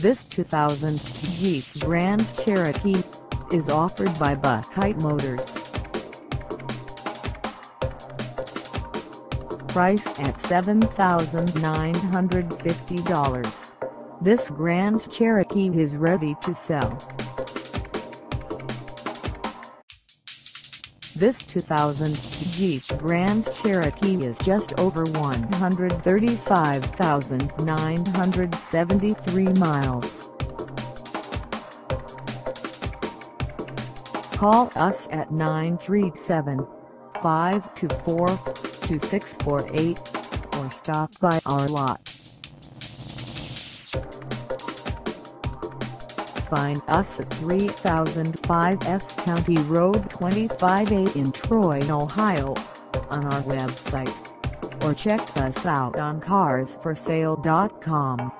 This 2000 Jeep Grand Cherokee is offered by Buckeye Motors. Price at $7,950. This Grand Cherokee is ready to sell. This 2000 Jeep Grand Cherokee is just over 135,973 miles. Call us at 937-524-2648 or stop by our lot. Find us at 3005 S County Road 25A in Troy, Ohio, on our website, or check us out on carsforsale.com.